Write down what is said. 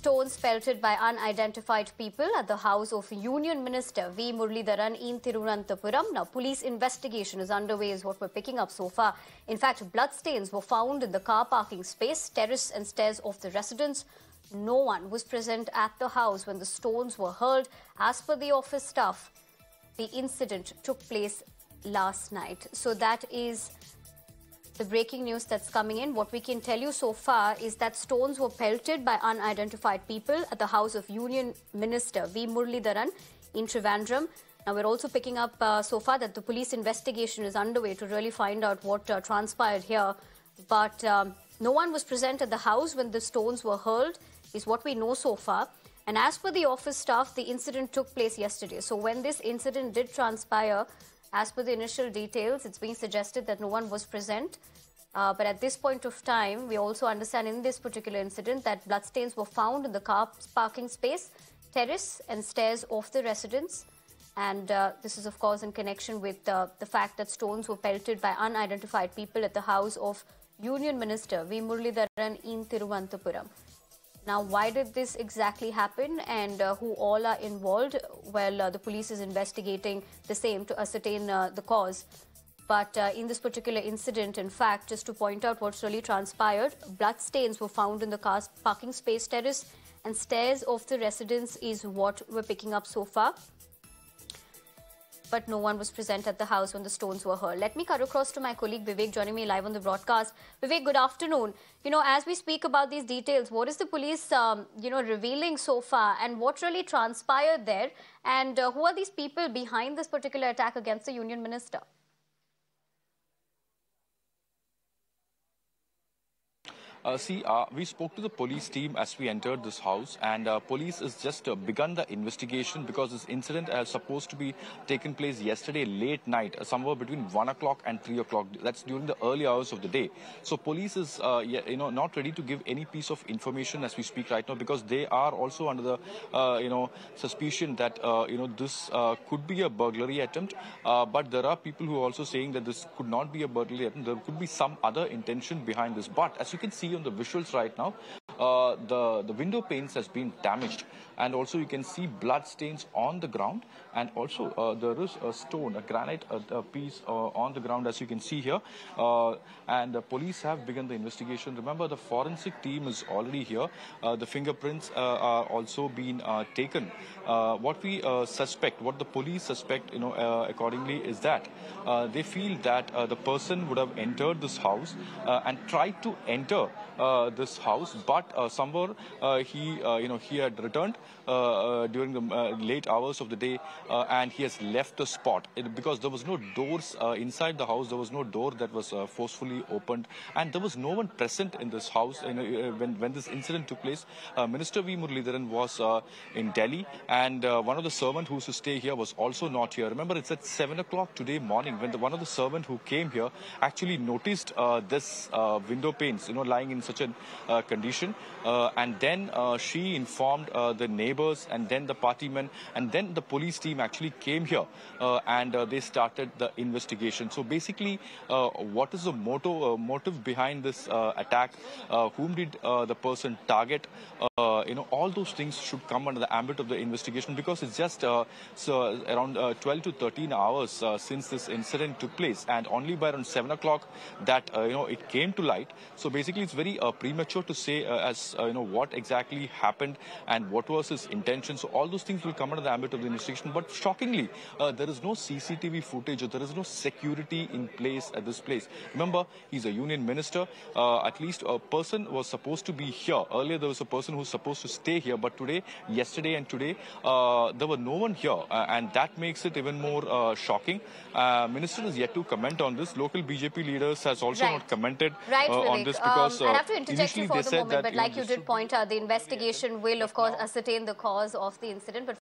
stones pelted by unidentified people at the house of Union Minister V. Muraleedharan in Thiruvananthapuram. Now, police investigation is underway is what we're picking up so far. In fact, bloodstains were found in the car parking space, terrace and stairs of the residence. No one was present at the house when the stones were hurled. As per the office staff, the incident took place last night. So that is the breaking news that's coming in. What we can tell you so far is that stones were pelted by unidentified people at the house of Union Minister V. Muraleedharan in Trivandrum. Now, we're also picking up uh, so far that the police investigation is underway to really find out what uh, transpired here. But um, no one was present at the house when the stones were hurled, is what we know so far. And as per the office staff, the incident took place yesterday. So, when this incident did transpire, as per the initial details, it's being suggested that no one was present. Uh, but at this point of time, we also understand in this particular incident that bloodstains were found in the car parking space, terrace, and stairs of the residence. And uh, this is, of course, in connection with uh, the fact that stones were pelted by unidentified people at the house of Union Minister V. Muraleedharan in Thiruvananthapuram. Now, why did this exactly happen and uh, who all are involved? Well, uh, the police is investigating the same to ascertain uh, the cause. But uh, in this particular incident, in fact, just to point out what's really transpired, blood stains were found in the car's parking space terrace and stairs of the residence is what we're picking up so far but no one was present at the house when the stones were hurled. Let me cut across to my colleague Vivek joining me live on the broadcast. Vivek, good afternoon. You know, as we speak about these details, what is the police, um, you know, revealing so far and what really transpired there? And uh, who are these people behind this particular attack against the union minister? Uh, see, uh, we spoke to the police team as we entered this house, and uh, police has just uh, begun the investigation because this incident is supposed to be taken place yesterday late night, uh, somewhere between one o'clock and three o'clock. That's during the early hours of the day. So police is, uh, you know, not ready to give any piece of information as we speak right now because they are also under the, you know, suspicion that you know this could be a burglary attempt. but there are people who are also saying that this could not be a burglary attempt. There could be some other intention behind this. But as you can see see on the visuals right now, uh, the, the window panes has been damaged. And also you can see blood stains on the ground. And also uh, there is a stone, a granite a, a piece uh, on the ground as you can see here. Uh, and the police have begun the investigation. Remember the forensic team is already here. Uh, the fingerprints uh, are also being taken. what we suspect, what the police suspect, you know, accordingly is that they feel that the person would have entered this house and tried to enter uh, this house, but uh, Uh, somewhere uh, he, uh, you know, he had returned uh, during the late hours of the day, and he has left the spot it, because there was no doors inside the house. There was no door that was forcefully opened, and there was no one present in this house know, when when this incident took place. Minister V. Muraleedharan was in Delhi, and one of the servants who used to stay here was also not here. Remember, it's at 7 o'clock today morning when the, one of the servants who came here actually noticed uh, this uh, window panes, you know, lying in such a uh, condition. Uh, and then uh, she informed uh, the neighbors and then the party men and then the police team actually came here uh, and uh, they started the investigation. So basically, what is the motto, motive behind this attack? whom did the person target? you know, all those things should come under the ambit of the investigation because it's just so around 12 to 13 hours since this incident took place and only by around 7 o'clock that, you know, it came to light. So basically, it's very uh, premature to say uh, as uh, you know what exactly happened and what was his intention. So all those things will come under the ambit of the investigation. But shockingly, uh, there is no CCTV footage or there is no security in place at this place. Remember, he's a union minister. Uh, at least a person was supposed to be here. Earlier, there was a person who was supposed to stay here, but today, yesterday, and today, uh, there were no one here, and that makes it even more shocking. minister is yet to comment on this. Local BJP leaders has also right. not commented right, on this because um, I have to interject you for the moment, but like you did point out, the investigation will, of course, ascertain the cause of the incident. But